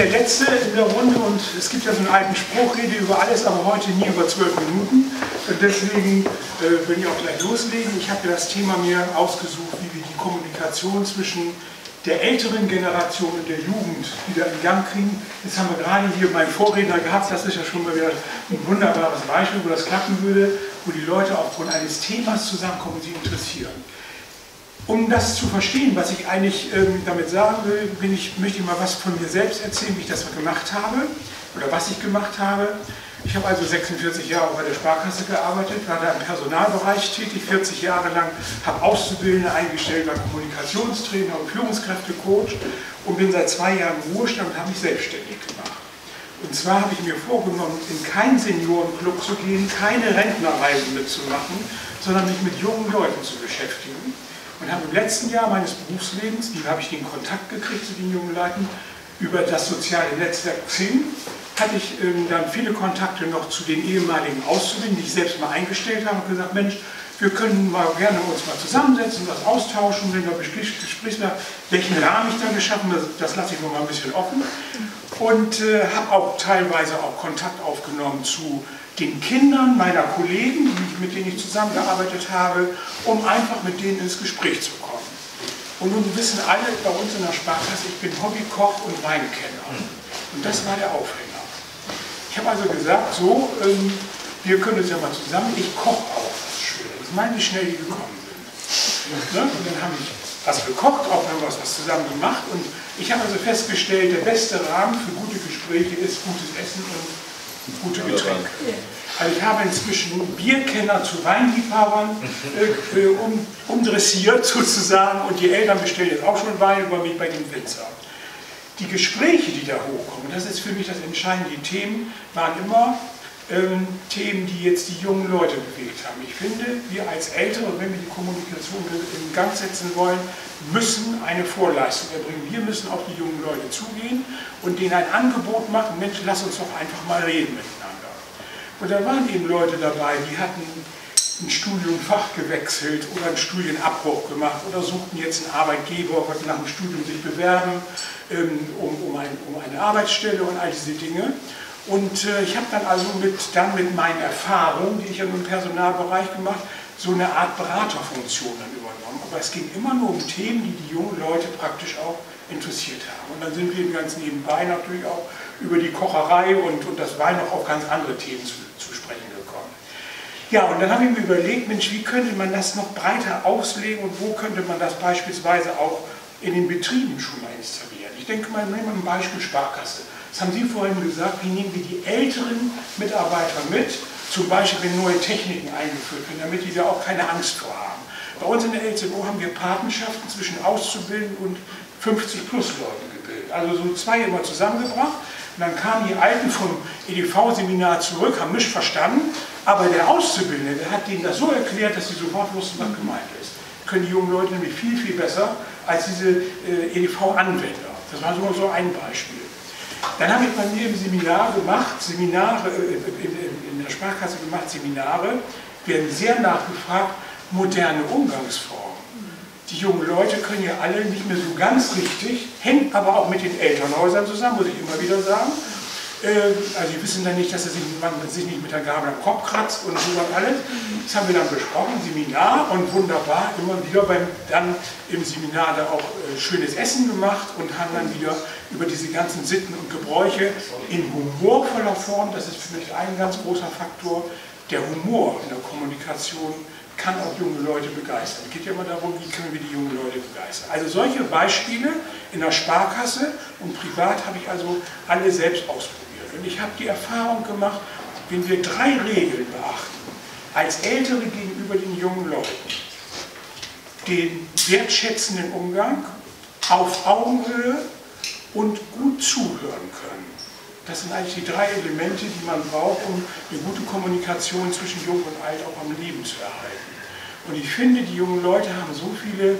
der Letzte in der Runde und es gibt ja so einen alten Spruch, rede über alles, aber heute nie über zwölf Minuten. Und deswegen äh, will ich auch gleich loslegen. Ich habe ja das Thema mir ausgesucht, wie wir die Kommunikation zwischen der älteren Generation und der Jugend wieder in Gang kriegen. Jetzt haben wir gerade hier meinen Vorredner gehabt, das ist ja schon mal wieder ein wunderbares Beispiel, wo das klappen würde, wo die Leute aufgrund eines Themas zusammenkommen und sie interessieren. Um das zu verstehen, was ich eigentlich ähm, damit sagen will, ich, möchte ich mal was von mir selbst erzählen, wie ich das gemacht habe oder was ich gemacht habe. Ich habe also 46 Jahre bei der Sparkasse gearbeitet, war da im Personalbereich tätig, 40 Jahre lang, habe Auszubildende eingestellt, war Kommunikationstrainer und Führungskräftecoach und bin seit zwei Jahren im Ruhestand und habe mich selbstständig gemacht. Und zwar habe ich mir vorgenommen, in keinen Seniorenclub zu gehen, keine Rentnerreisen mitzumachen, sondern mich mit jungen Leuten zu beschäftigen. Und habe im letzten Jahr meines Berufslebens, wie habe ich den Kontakt gekriegt zu den jungen Leuten, über das soziale Netzwerk Xing, hatte ich ähm, dann viele Kontakte noch zu den ehemaligen Auszubildenden, die ich selbst mal eingestellt habe und gesagt, Mensch, wir können mal gerne uns mal zusammensetzen, das austauschen, wenn wir Gesprächsler, welchen Rahmen ich dann geschaffen habe, das, das lasse ich noch mal ein bisschen offen. Und äh, habe auch teilweise auch Kontakt aufgenommen zu den Kindern meiner Kollegen, mit denen ich zusammengearbeitet habe, um einfach mit denen ins Gespräch zu kommen. Und nun wissen alle bei uns in der Sparkasse, ich bin Hobbykoch und Weinkenner. Und das war der Aufhänger. Ich habe also gesagt, so, ähm, wir können uns ja mal zusammen, ich koche auch was Schönes. Meine, wie schnell die gekommen sind. Ne? Und dann habe ich was gekocht, auch haben wir was zusammen gemacht. Und ich habe also festgestellt, der beste Rahmen für gute Gespräche ist gutes Essen und gute Getränke. Also ich habe inzwischen Bierkenner zu Weinliebhabern äh, um, umdressiert sozusagen und die Eltern bestellen jetzt auch schon Wein über mich bei den Winzer die Gespräche, die da hochkommen, das ist für mich das Entscheidende, die Themen waren immer ähm, Themen, die jetzt die jungen Leute bewegt haben. Ich finde, wir als Ältere, wenn wir die Kommunikation in Gang setzen wollen, müssen eine Vorleistung erbringen. Wir müssen auf die jungen Leute zugehen und denen ein Angebot machen, Mensch, lass uns doch einfach mal reden miteinander. Und da waren eben Leute dabei, die hatten ein Studiumfach gewechselt oder einen Studienabbruch gemacht oder suchten jetzt einen Arbeitgeber, wollten nach dem Studium sich bewerben ähm, um, um, ein, um, eine Arbeitsstelle und all diese Dinge. Und äh, ich habe dann also mit, dann mit meinen Erfahrungen, die ich im Personalbereich gemacht so eine Art Beraterfunktion dann übernommen. Aber es ging immer nur um Themen, die die jungen Leute praktisch auch interessiert haben. Und dann sind wir ganz nebenbei natürlich auch über die Kocherei und, und das Wein noch auf ganz andere Themen zu, zu sprechen gekommen. Ja, und dann habe ich mir überlegt, Mensch, wie könnte man das noch breiter auslegen und wo könnte man das beispielsweise auch in den Betrieben schon mal installieren. Ich denke mal, nehmen wir ein Beispiel Sparkasse. Das haben Sie vorhin gesagt, wie nehmen wir die älteren Mitarbeiter mit, zum Beispiel wenn neue Techniken eingeführt werden, damit die da auch keine Angst vor haben. Bei uns in der LZO haben wir Patenschaften zwischen Auszubildenden und 50 plus Leuten gebildet. Also so zwei immer zusammengebracht. Und dann kamen die Alten vom EDV-Seminar zurück, haben nicht verstanden, aber der Auszubildende, der hat denen das so erklärt, dass sie sofort wussten, was gemeint ist. Können die jungen Leute nämlich viel, viel besser als diese äh, EDV-Anwender. Das war so ein Beispiel. Dann habe ich bei mir im Seminar gemacht, Seminare, äh, in, der Sparkasse gemacht, Seminare, werden sehr nachgefragt, moderne Umgangsformen. Die jungen Leute können ja alle nicht mehr so ganz richtig, hängt aber auch mit den Elternhäusern zusammen, muss ich immer wieder sagen. Äh, also die wissen dann nicht, dass sich, man sich nicht mit der Gabel am Kopf kratzt und so und alles. Das haben wir dann besprochen, Seminar und wunderbar, immer wieder beim, dann im Seminar da auch äh, schönes Essen gemacht und haben dann wieder über diese ganzen Sitten und Gebräuche in humorvoller Form, das ist für mich ein ganz großer Faktor, der Humor in der Kommunikation kann auch junge Leute begeistern. Es geht ja immer darum, wie können wir die jungen Leute begeistern. Also solche Beispiele in der Sparkasse und privat habe ich also alle selbst ausprobiert. Und ich habe die Erfahrung gemacht, wenn wir drei Regeln beachten, als Ältere gegenüber den jungen Leuten, den wertschätzenden Umgang auf Augenhöhe und gut zuhören können. Das sind eigentlich die drei Elemente, die man braucht, um eine gute Kommunikation zwischen Jung und Alt auch am Leben zu erhalten. Und ich finde, die jungen Leute haben so viele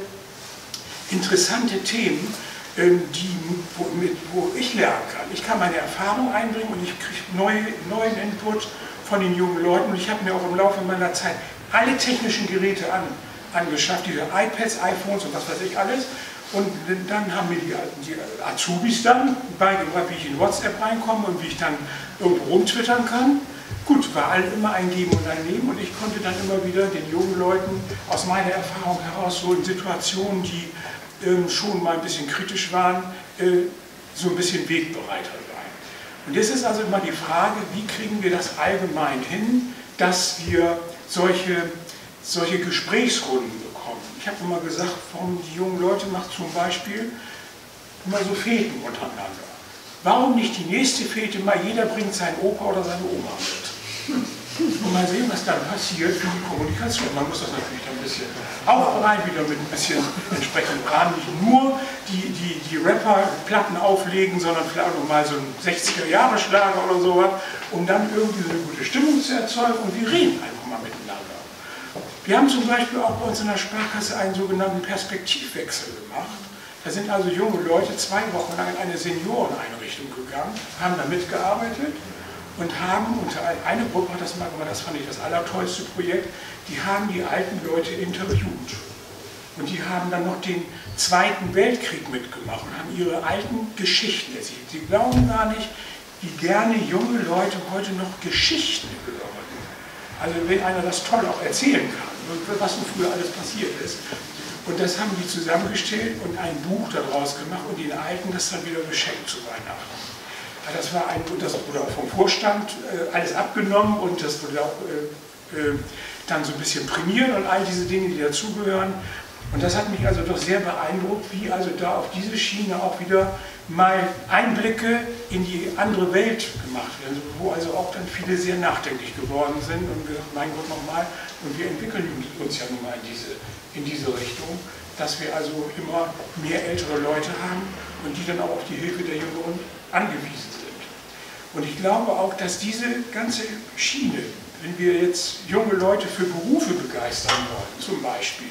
interessante Themen, ähm, die, wo, mit, wo, ich lernen kann. Ich kann meine Erfahrung einbringen und ich kriege neue, neuen Input von den jungen Leuten. Und ich habe mir auch im Laufe meiner Zeit alle technischen Geräte an, angeschafft, diese iPads, iPhones und was weiß ich alles. Und dann haben mir die, die Azubis dann beigebracht, wie ich in WhatsApp reinkomme und wie ich dann irgendwo rumtwittern kann. Gut, war allen immer ein Geben und ein Nehmen und ich konnte dann immer wieder den jungen Leuten aus meiner Erfahrung heraus so in Situationen, die ähm, schon mal ein bisschen kritisch waren, äh, so ein bisschen Wegbereiter sein. Und jetzt ist also immer die Frage, wie kriegen wir das allgemein hin, dass wir solche, solche Gesprächsrunden. Ich habe immer gesagt, warum die jungen Leute macht zum Beispiel immer so Feten untereinander. Warum nicht die nächste Fete mal, jeder bringt seinen Opa oder seine Oma mit? Und mal sehen, was dann passiert für die Kommunikation. Man muss das natürlich dann ein bisschen aufbereiten, wieder mit ein bisschen entsprechendem Rahmen. Nicht nur die, die, die Rapper Platten auflegen, sondern vielleicht auch mal so ein 60er-Jahre-Schlager oder sowas, um dann irgendwie so eine gute Stimmung zu erzeugen. Und wir reden einfach mal miteinander. Wir haben zum Beispiel auch bei uns in der Sparkasse einen sogenannten Perspektivwechsel gemacht. Da sind also junge Leute zwei Wochen lang in eine Senioreneinrichtung gegangen, haben da mitgearbeitet und haben, und eine Gruppe hat das das fand ich das allertollste Projekt, die haben die alten Leute interviewt. Und die haben dann noch den Zweiten Weltkrieg mitgemacht und haben ihre alten Geschichten erzählt. Sie glauben gar nicht, wie gerne junge Leute heute noch Geschichten hören. Also wenn einer das toll auch erzählen kann, was so früher alles passiert ist. Und das haben die zusammengestellt und ein Buch daraus gemacht und den Alten das dann wieder geschenkt zu Weihnachten. Das war ein, das wurde auch vom Vorstand äh, alles abgenommen und das wurde auch äh, äh, dann so ein bisschen prämiert und all diese Dinge, die dazugehören. Und das hat mich also doch sehr beeindruckt, wie also da auf diese Schiene auch wieder mal Einblicke in die andere Welt gemacht werden, wo also auch dann viele sehr nachdenklich geworden sind und gesagt, mein Gott nochmal, und wir entwickeln uns ja nun mal in diese, in diese Richtung, dass wir also immer mehr ältere Leute haben und die dann auch auf die Hilfe der Jüngeren angewiesen sind. Und ich glaube auch, dass diese ganze Schiene, wenn wir jetzt junge Leute für Berufe begeistern wollen, zum Beispiel,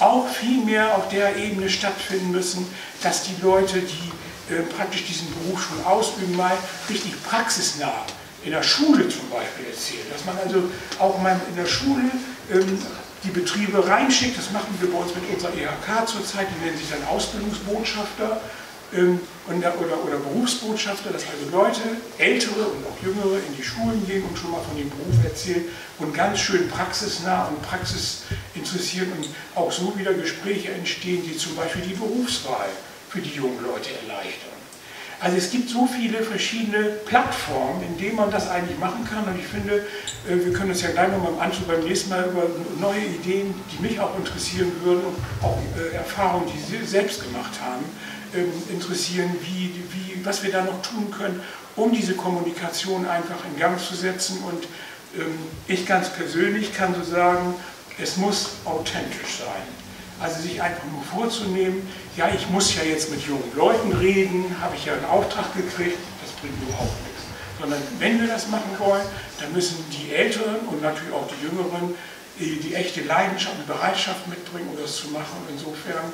auch viel mehr auf der Ebene stattfinden müssen, dass die Leute, die äh, praktisch diesen Beruf schon ausüben, mal richtig praxisnah in der Schule zum Beispiel erzählen. Dass man also auch mal in der Schule ähm, die Betriebe reinschickt. Das machen wir bei uns mit unserer EHK zurzeit. Die nennen sich dann Ausbildungsbotschafter ähm, oder, oder Berufsbotschafter, dass also Leute, ältere und auch jüngere, in die Schulen gehen und schon mal von dem Beruf erzählen und ganz schön praxisnah und praxis interessieren und auch so wieder Gespräche entstehen, die zum Beispiel die Berufswahl für die jungen Leute erleichtern. Also es gibt so viele verschiedene Plattformen, in denen man das eigentlich machen kann. Und ich finde, äh, wir können uns ja gleich nochmal im Anschluss beim nächsten Mal über neue Ideen, die mich auch interessieren würden, und auch äh, Erfahrungen, die Sie selbst gemacht haben, ähm, interessieren, wie, wie, was wir da noch tun können, um diese Kommunikation einfach in Gang zu setzen. Und ähm, ich ganz persönlich kann so sagen, es muss authentisch sein. Also sich einfach nur vorzunehmen, ja, ich muss ja jetzt mit jungen Leuten reden, habe ich ja einen Auftrag gekriegt, das bringt überhaupt nichts. Sondern wenn wir das machen wollen, dann müssen die Älteren und natürlich auch die Jüngeren die, die echte Leidenschaft und Bereitschaft mitbringen, um das zu machen. Insofern,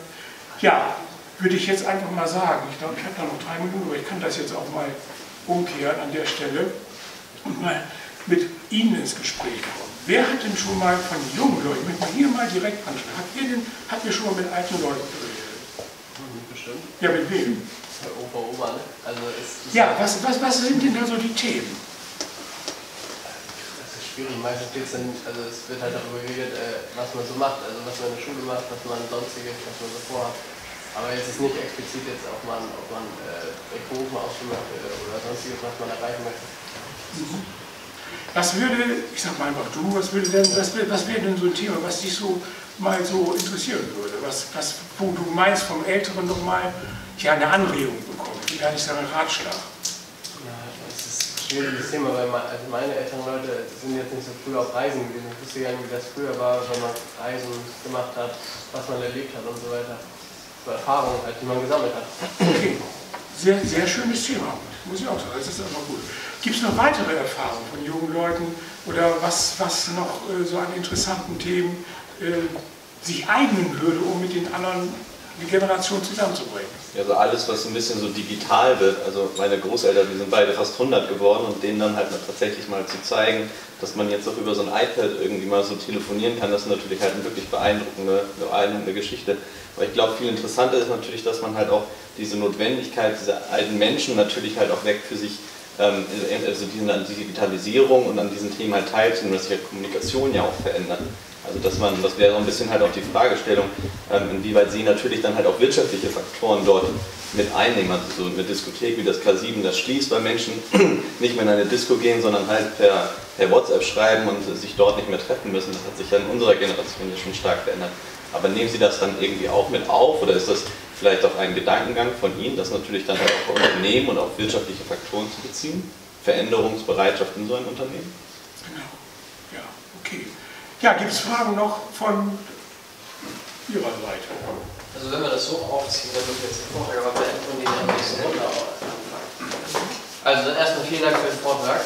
ja, würde ich jetzt einfach mal sagen, ich glaube, ich habe da noch drei Minuten, aber ich kann das jetzt auch mal umkehren an der Stelle und mal mit Ihnen ins Gespräch kommen. Wer hat denn schon mal von jungen Leuten, ich möchte hier mal direkt ansprechen, habt ihr, denn, habt ihr schon mal mit alten Leuten geredet? Bestimmt. Ja, mit wem? Bei Opa, Oma, ne? Also es, es ja, was, was, was sind denn da so die Themen? Das ist schwierig. Meistens geht es dann, also es wird halt darüber geredet, äh, was man so macht, also was man in der Schule macht, was man sonstiges, was man so vorhat. Aber es ist nicht explizit jetzt, ob man, ob man äh, Beruf mal ausführen möchte oder sonstiges, was man erreichen möchte. Mhm. Was würde, ich sag mal einfach du, was würde denn, was, was wäre denn so ein Thema, was dich so mal so interessieren würde? Was, was, wo du meinst vom Älteren nochmal ja, eine Anregung bekommen, wie gar nicht sagen Ratschlag? Ja, das ist ein schwieriges Thema, weil also meine älteren Leute sind jetzt nicht so früh auf Reisen gewesen. Ich wusste gar nicht, wie das früher war, wenn man Reisen gemacht hat, was man erlebt hat und so weiter. So Erfahrungen halt, die man gesammelt hat. Okay, sehr, sehr schönes Thema, muss ich auch sagen, das ist einfach gut. Gibt es noch weitere Erfahrungen von jungen Leuten oder was, was noch äh, so an interessanten Themen äh, sich eignen würde, um mit den anderen die Generation zusammenzubringen. Also alles, was ein bisschen so digital wird, also meine Großeltern, die sind beide fast 100 geworden und denen dann halt tatsächlich mal zu zeigen, dass man jetzt auch über so ein iPad irgendwie mal so telefonieren kann, das ist natürlich halt eine wirklich beeindruckende, beeindruckende Geschichte. Aber ich glaube, viel interessanter ist natürlich, dass man halt auch diese Notwendigkeit dieser alten Menschen natürlich halt auch weckt für sich, ähm, also diese Digitalisierung und an diesen Themen halt teilzunehmen, dass sich halt Kommunikation ja auch verändert. Also dass man, das wäre so ein bisschen halt auch die Fragestellung, ähm, inwieweit Sie natürlich dann halt auch wirtschaftliche Faktoren dort mit einnehmen. Also so eine Diskothek wie das K7, das schließt, weil Menschen nicht mehr in eine Disco gehen, sondern halt per, per WhatsApp schreiben und sich dort nicht mehr treffen müssen. Das hat sich ja in unserer Generation ja schon stark verändert. Aber nehmen Sie das dann irgendwie auch mit auf oder ist das vielleicht auch ein Gedankengang von Ihnen, das natürlich dann halt auch Unternehmen und auf wirtschaftliche Faktoren zu beziehen? Veränderungsbereitschaft in so einem Unternehmen? Genau, ja, okay. Ja, gibt es Fragen noch von Ihrer Seite? Also wenn wir das so aufziehen, dann wird jetzt die Vortrag aber beenden und am nächsten Runde anfangen. Also erstmal vielen Dank für den Vortrag.